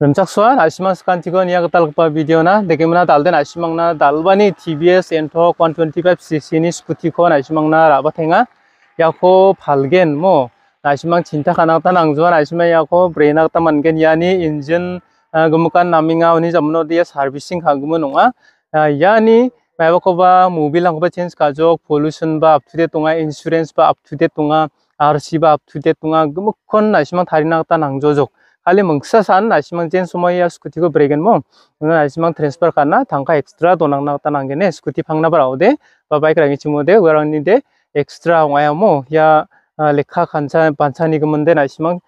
름짝수한 아시망 스칸티건 이야 그딸pa 비디오나 되게문나 달된 아시망나 달바니 TBS 엔토 125cc니 스쿠티콘 아시망나 라바탱아 야코 발겐 뭐 아시망 진짜 가나다 낭주한 아시망 야코 브레나다 만겐 야니 인진 gemukan naminga uni jamno dia servicing kagum nonga yani mabakoba mobil angkoba change kajok pollution ba up to date tonga insurance ba up to date tonga RC ba up to date tonga gemukon nasimang tarina ta ali mangsa san nasi mang jen sumai ya skuti ko bregen mo nuna asimang transfer kana tangka ekstra donang na tanang gene skuti phangna barao de ba bike rangi chimo de warang ni de ekstra ngaya mo ya lekha kansa pancha ni gumon de nasi mang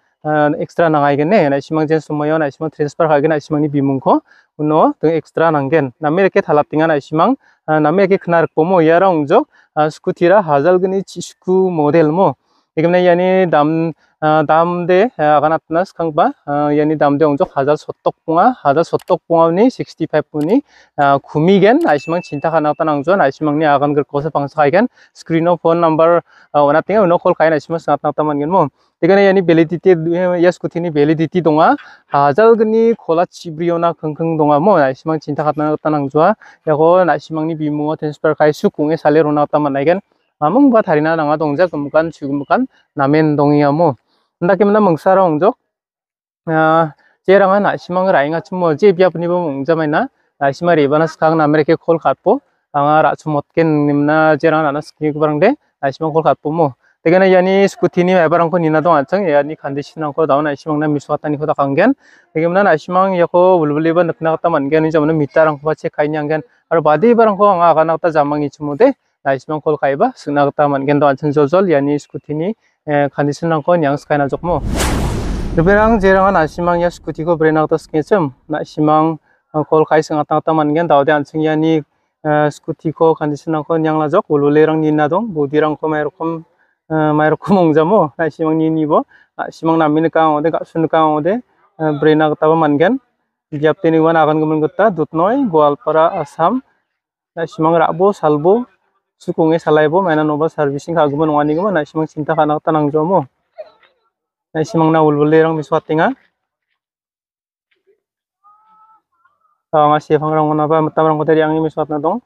ekstra nangai gene nasi mang jen sumo ya nasi mang transfer hagen asimang ni bimung ko uno tung ekstra nanggen nami reke talap tingan asimang nami reke khnar pomo ya rong jok skuti ra hazal geni chisku model mo এইখানে ইয়ানি দাম দাম দে আগান আপনার খাংবা ইয়ানি দাম দে অংশ হাজার সত্তক পুঙা হাজার সত্তক পোয়া নি সিক্সটি ফাইভ পুনি ঘুমি গেন চিন্তা খানাতন অংশ আয়ুষ্মান আগান গ্রকসে পাংশ খাই স্ক্রিনও ফোন নাম্বার ওনাতে উন কল খাই আয়ুষ্মান সিনাতনাতা মানগেন মো এখানে ইয়ানি ভ্যালিডিটি ইয়াস কুথিনি ভ্যালিডিটি দোয়া হাজার গনি খোলা চিব্রিয়না খংখং দোয়া মো আয়ুষ্মান চিন্তা খাতনাতন অংশ এখন আয়ুষ্মানী বিমুয়া ট্রেন্সফার খাইছু কুঁয়ে সালে রোনাতা মানাইগেন donga hazal gni khola chibriona khangkhang donga mo asimang cinta kana ta nangjo yago asimang ni bimungo transfer kai su kunge sale rona ta manaigen amung ba tharina nanga dongja kumukan chugumukan namen dongiya mo ndakimna mungsara ongjok jerangan asimang rainga chumo je biapni bo mungjamaina asima rebana skang namreke khol khatpo anga rachumotken nimna jerangan ana skni kubarangde asimang khol khatpo mo tegana yani scooty ni ebarang ko nina dong achang yani condition ko dawn asimang na miswatani ko da kangen tegemna asimang yako bulbuliba nakna kata mangen ni jamna mitarang ko che kaini angen ar badi barang ko anga kana ta jamangi chumude asimang khol kaiba sungna kata mangen do jojol yani scooty ni condition ko yang skaina jokmo Leberang jerangan asimang ya skuti ko brena ta skecem na simang kol kai sing ata ata man gen daude ansing ya ni skuti ko condition ko nyang la jok ulu lerang ni na dong budi rang ko mai rokom mai rokom ong jamo na simang ni ni bo simang na min ka ode ka sun ka ode brena ta man gen biap tini wan akan gutta dutnoy goalpara asam na simang rabo salbo sukungnya salaibo mainan obat servicing kaguman wani guman nasi mang cinta kanak tanang jomo. Nasi mang naul beli orang miswatinga kalau ngasih fang orang kenapa metam orang kota yang ini dong.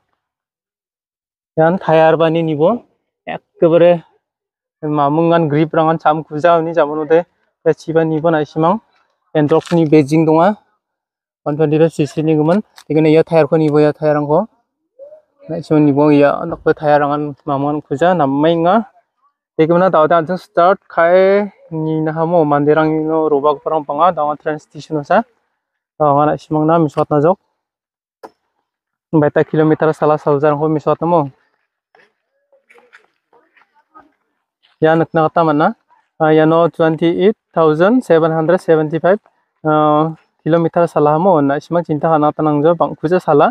Yang tayar bani nibo ekbere mamungan grip rangan cam kuza ini zaman udah ya ciban nibo nasi mang entrok ni Beijing doang, 125cc ni guman ini ya tayar nih nibo ya tayar angko ko na simon nibo ya nak pe tayar angan mamon kuja namai nga digana dawda anteng start kai ni na hamo manderang no robak parang panga dawa transition sa dawa na simang na miswat na jok beta kilometer salah saljar ko miswat mo ya nak na kata mana ya no 28775 kilometer salah mo na simang cinta kana tanang jo bang kuja salah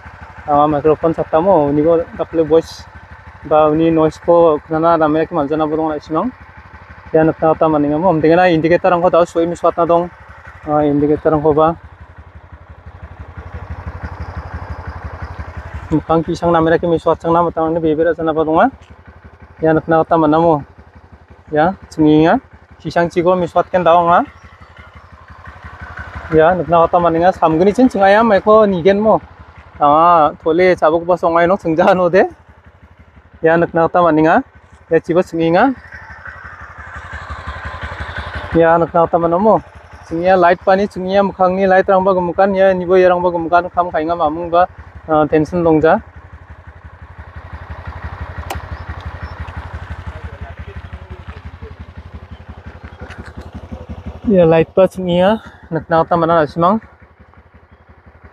야 angaya microphone mai laka gana ni gumna ita nami rong thale khna jana bodunga anga microphone satamo nigo dakle voice ba uni noise ko khna na nami ki manjana bodunga simang ya nak tahu taman ini ngomong dengan indikator ang ko tahu suai miswat na dong indikator ang ko ba mukhang kisang namin lagi miswat sang nama tangan ini bebera sana pa donga ya nak tahu taman namo ya cenginga kisang cigo miswat kan tahu nga ya nak tahu taman ini samguni cin cengaya mereka nigen mo ah tole cabuk pas ongai no cengjahan ode ya nak tahu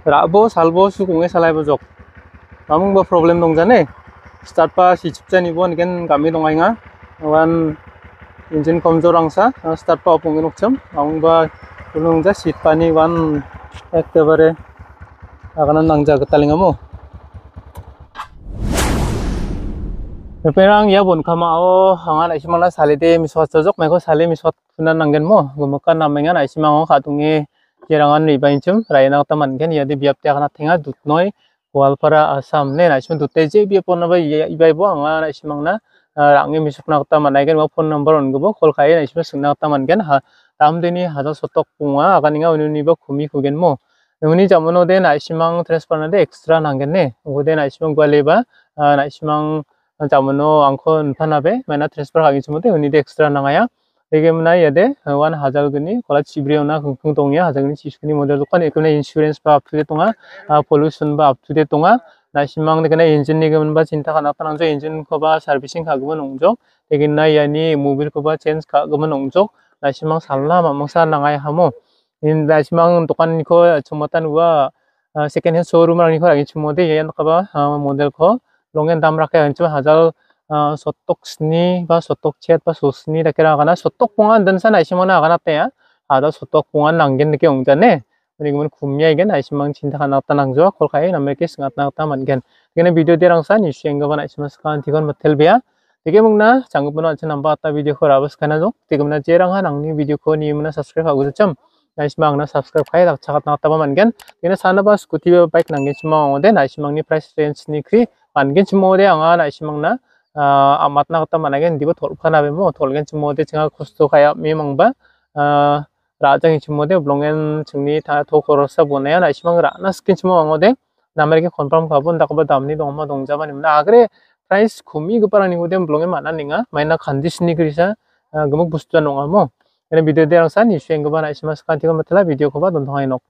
라보 살보 수공에 살라이보족. 아무뭐 프로블em 동자네 스타트파 시집자니고 이겐 감이 동아잉아 원 인진 검조랑사 스타트파 오봉이 녹점 아무바 불능자 시파니 원 액테버에 아가는 낭자 그탈링아모 Perang ya bon kama o hangan aisimala salite miswat cocok meko sale miswat sunan nanggen mo gumakan namengan aisimang katungi kirangan ni bayi cum raya nak taman kan ia di biar tiak nak tengah duduk noi wal asam ni nasi pun duduk je biar pon nampai ibai buang lah nasi mang rangi misuk nak taman kan mau pon number orang gua call kaya nasi pun sunak taman kan ha tam dini hada sotok punga akan inga unu ni bah kumi kugen mo unu zaman ode nasi mang transfer nade extra nangen ne ode nasi pun gua leba nasi mang zaman o angkon panabe mana transfer lagi cuma tu unu extra nangaya 문화 여데 원 하자그니 콜라 치브리오나 긍긍동이야 하자그니 치스크니 모델 독한 에코네 인슈런스 바 앞투데 동안 아 폴루션 바 앞투데 동안 나 신망데 그네 엔진 니금은 바 진타 가나 파랑조 엔진 코바 서비싱 가금은 옹족 되게 나 야니 모빌 코바 체인스 가금은 옹족 나 신망 살라 마망사 나가야 하모 인 신망 독한 코 주모탄 우와 세컨 핸 쇼룸 라니 코 아기 주모데 예안 코바 모델 코 sotok sni ba sotok chet ba sosni da kira gana sotok pungan dan sana isimona gana te ya ada sotok pungan nanggen ke ongjane ini kemudian kumya igen aisimang cinta kan nata nang jo kol kai namanya kes ngat nata mangen kene video derang san isu yang gaban aisimang sekan tikon metel bia Tiga mungna canggup mana aja nampak ta video ko rabas kana jo mungna jerang han angni video ko ni mungna subscribe aku cem naismang na subscribe kai tak cakat nata mangen kene sana ba scooty bike nanggen cimang ode naismang ni price range ni kri angen chimode anga na isimangna matna kata managen dibo tholkhana bemo tholgen chimode chinga khosto khaya mi mangba rajang chimode blongen chimni ta tho khorosa bonaya na simang rana skin chimo mangode namerge confirm khabon dakoba damni dongma dongjaba nimna agre price khumi gparani godem blongen mana ninga maina khandisni krisa gumuk bustu nonga mo ene video derang san issue engba na simas kantiga matla video khoba don thai nok